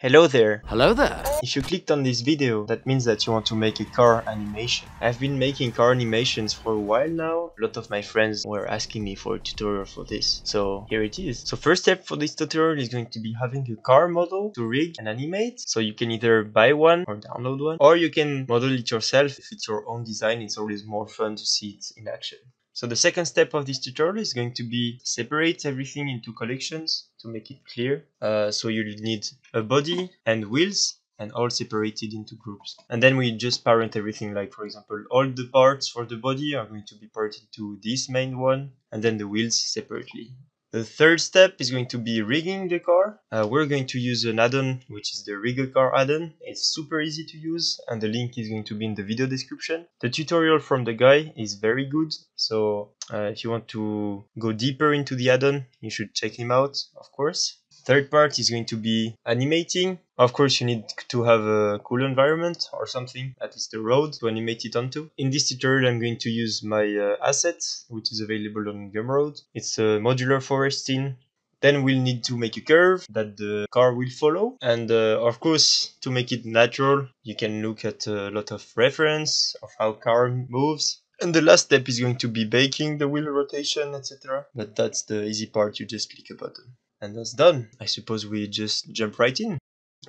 Hello there! Hello there! If you clicked on this video, that means that you want to make a car animation. I've been making car animations for a while now. A lot of my friends were asking me for a tutorial for this. So here it is. So first step for this tutorial is going to be having a car model to rig and animate. So you can either buy one or download one, or you can model it yourself. If it's your own design, it's always more fun to see it in action. So the second step of this tutorial is going to be separate everything into collections to make it clear. Uh, so you'll need a body and wheels and all separated into groups. And then we just parent everything like for example all the parts for the body are going to be parted to this main one and then the wheels separately. The third step is going to be rigging the car. Uh, we're going to use an add-on which is the Rig a Car add-on. It's super easy to use and the link is going to be in the video description. The tutorial from the guy is very good so uh, if you want to go deeper into the add-on you should check him out of course. Third part is going to be animating. Of course, you need to have a cool environment or something, at least a road to animate it onto. In this tutorial, I'm going to use my uh, asset, which is available on Gumroad. It's a modular forest scene. Then we'll need to make a curve that the car will follow. And uh, of course, to make it natural, you can look at a lot of reference of how car moves. And the last step is going to be baking the wheel rotation, etc. But that's the easy part, you just click a button and that's done. I suppose we just jump right in.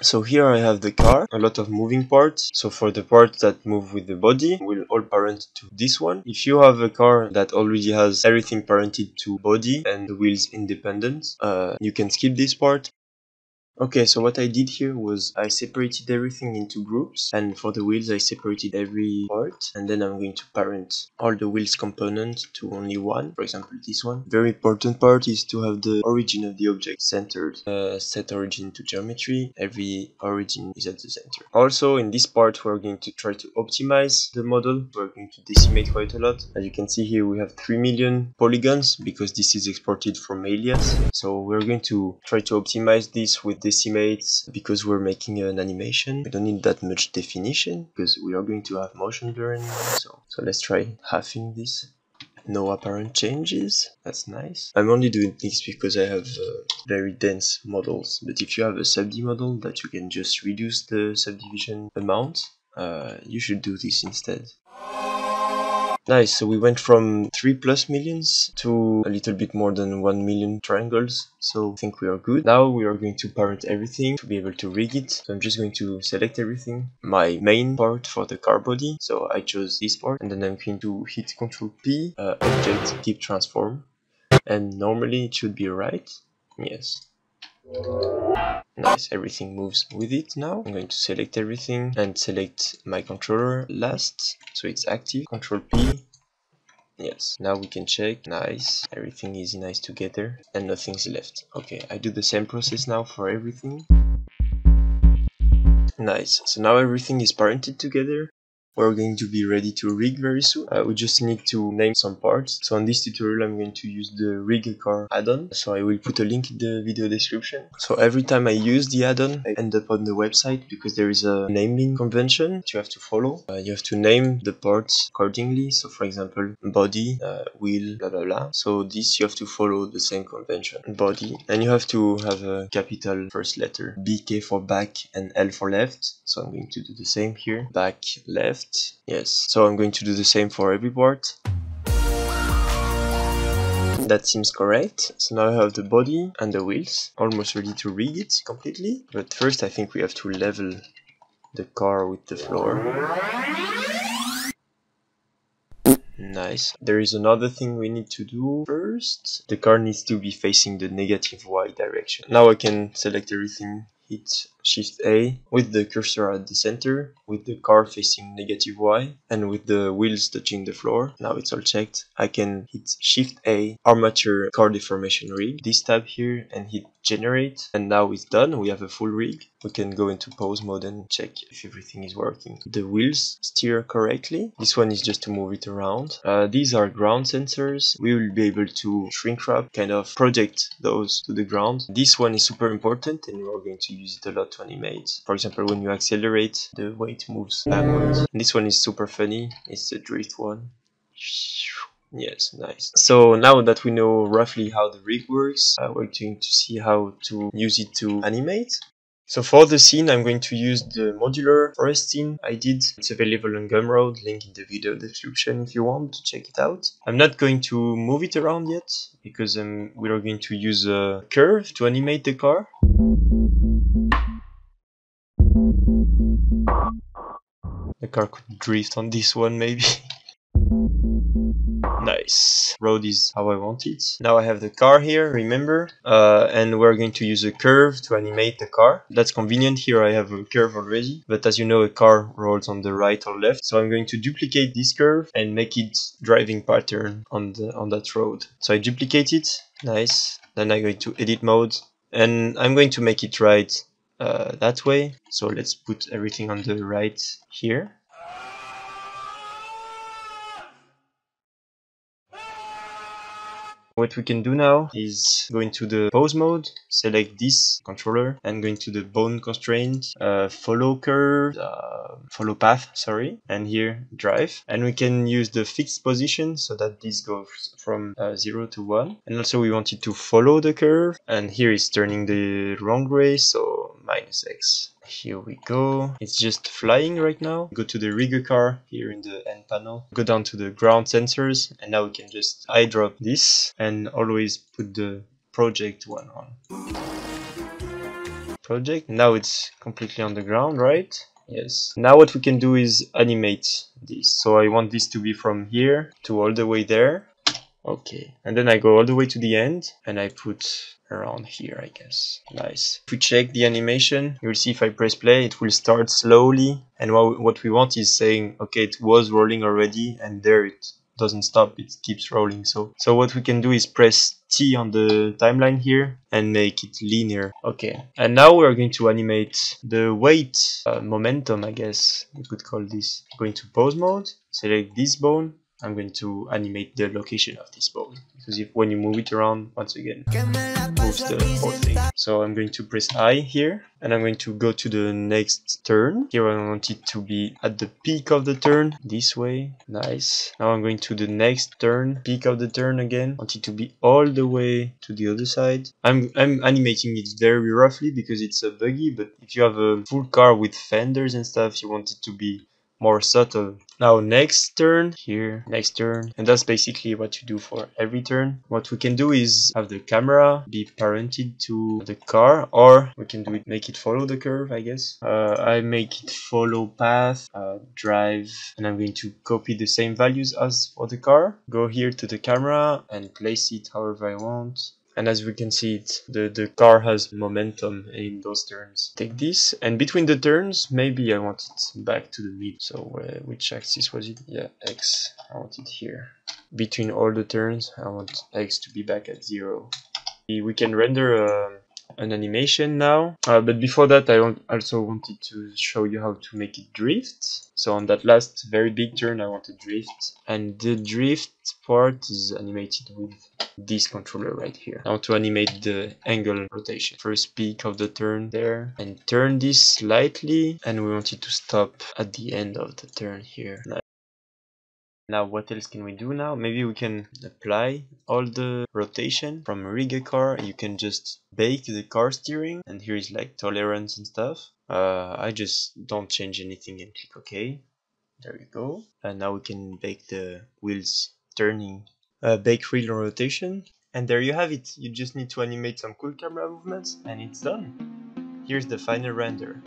So here I have the car, a lot of moving parts. So for the parts that move with the body, we'll all parent to this one. If you have a car that already has everything parented to body and the wheels independent, uh, you can skip this part Okay, so what I did here was I separated everything into groups and for the wheels I separated every part and then I'm going to parent all the wheels component to only one, for example this one. Very important part is to have the origin of the object centered. Uh, set origin to geometry, every origin is at the center. Also in this part we're going to try to optimize the model, we're going to decimate quite a lot. As you can see here we have 3 million polygons because this is exported from Alias. So we're going to try to optimize this with the decimates because we're making an animation. We don't need that much definition because we are going to have motion blur. So, so let's try halving this. No apparent changes. That's nice. I'm only doing this because I have uh, very dense models. But if you have a subd model that you can just reduce the subdivision amount, uh, you should do this instead. Nice, so we went from 3 plus millions to a little bit more than 1 million triangles, so I think we are good. Now we are going to parent everything to be able to rig it, so I'm just going to select everything. My main part for the car body, so I chose this part, and then I'm going to hit Ctrl P, uh, Object, Keep Transform, and normally it should be right, yes. Nice, everything moves with it now. I'm going to select everything and select my controller last, so it's active. Control P. Yes, now we can check. Nice, everything is nice together and nothing's left. Okay, I do the same process now for everything. Nice, so now everything is parented together we're going to be ready to rig very soon. Uh, we just need to name some parts. So on this tutorial I'm going to use the rig car add-on. So I will put a link in the video description. So every time I use the add-on I end up on the website because there is a naming convention you have to follow. Uh, you have to name the parts accordingly. So for example body, uh, wheel, blah blah blah. So this you have to follow the same convention. Body and you have to have a capital first letter. BK for back and L for left. So I'm going to do the same here. Back, left left. Yes, so I'm going to do the same for every board. That seems correct. So now I have the body and the wheels, almost ready to rig it completely. But first I think we have to level the car with the floor. Nice. There is another thing we need to do first. The car needs to be facing the negative Y direction. Now I can select everything hit Shift A with the cursor at the center, with the car facing negative Y, and with the wheels touching the floor. Now it's all checked. I can hit Shift A, Armature Car Deformation Rig, this tab here, and hit Generate. And now it's done. We have a full rig. We can go into pose mode and check if everything is working. The wheels steer correctly. This one is just to move it around. Uh, these are ground sensors. We will be able to shrink wrap, kind of project those to the ground. This one is super important and we're going to use it a lot to animate. For example, when you accelerate, the weight moves backwards. And this one is super funny. It's the drift one. Yes, nice. So now that we know roughly how the rig works, uh, we're going to see how to use it to animate. So for the scene, I'm going to use the modular forest scene I did. It's available on Gumroad, link in the video description if you want to check it out. I'm not going to move it around yet, because um, we are going to use a curve to animate the car. The car could drift on this one maybe. Nice. Road is how I want it. Now I have the car here, remember? Uh, and we're going to use a curve to animate the car. That's convenient. Here I have a curve already. But as you know, a car rolls on the right or left. So I'm going to duplicate this curve and make it driving pattern on the on that road. So I duplicate it. Nice. Then I go to edit mode. And I'm going to make it right uh, that way. So let's put everything on the right here. What we can do now is go into the pose mode, select this controller and go into the bone constraint, uh, follow curve, uh, follow path, sorry, and here drive. And we can use the fixed position so that this goes from uh, 0 to 1. And also we want it to follow the curve and here is turning the wrong way, so minus x. Here we go. It's just flying right now. Go to the Rig a Car here in the end panel. Go down to the ground sensors and now we can just eye drop this and always put the project one on. Project. Now it's completely on the ground, right? Yes. Now what we can do is animate this. So I want this to be from here to all the way there. Okay. And then I go all the way to the end and I put around here, I guess. Nice. If we check the animation, you'll see if I press play, it will start slowly. And what we want is saying, okay, it was rolling already, and there it doesn't stop, it keeps rolling. So, so what we can do is press T on the timeline here and make it linear. Okay, and now we're going to animate the weight uh, momentum, I guess we could call this. Going to pose mode, select this bone, I'm going to animate the location of this bone because if when you move it around once again moves the whole thing. So I'm going to press I here and I'm going to go to the next turn. Here I want it to be at the peak of the turn. This way. Nice. Now I'm going to the next turn. Peak of the turn again. I want it to be all the way to the other side. I'm, I'm animating it very roughly because it's a buggy but if you have a full car with fenders and stuff you want it to be more subtle. Now next turn, here, next turn, and that's basically what you do for every turn. What we can do is have the camera be parented to the car, or we can do it, make it follow the curve, I guess. Uh, I make it follow path, uh, drive, and I'm going to copy the same values as for the car. Go here to the camera and place it however I want and as we can see it the the car has momentum in those turns. Take this and between the turns maybe i want it back to the mid. So uh, which axis was it? Yeah x. I want it here. Between all the turns i want x to be back at zero. We can render uh, an animation now. Uh, but before that I also wanted to show you how to make it drift. So on that last very big turn I want to drift. And the drift part is animated with this controller right here. I want to animate the angle rotation. First peak of the turn there. And turn this slightly. And we want it to stop at the end of the turn here now what else can we do now? Maybe we can apply all the rotation from rig a car. You can just bake the car steering and here is like tolerance and stuff. Uh, I just don't change anything and click OK. There we go. And now we can bake the wheels turning. Uh, bake wheel rotation. And there you have it. You just need to animate some cool camera movements and it's done. Here's the final render.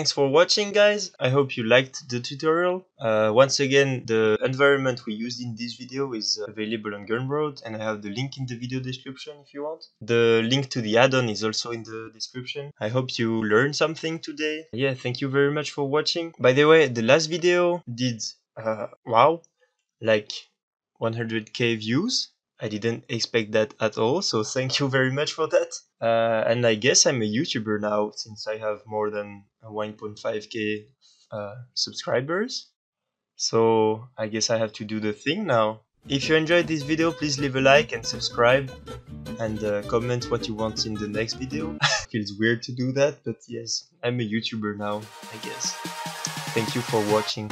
Thanks for watching guys. I hope you liked the tutorial. Uh, once again, the environment we used in this video is available on Gumroad and I have the link in the video description if you want. The link to the add-on is also in the description. I hope you learned something today. Yeah, thank you very much for watching. By the way, the last video did, uh, wow, like 100k views. I didn't expect that at all, so thank you very much for that. Uh, and I guess I'm a YouTuber now since I have more than 1.5k uh, subscribers. So I guess I have to do the thing now. If you enjoyed this video, please leave a like and subscribe and uh, comment what you want in the next video. Feels weird to do that, but yes, I'm a YouTuber now, I guess. Thank you for watching.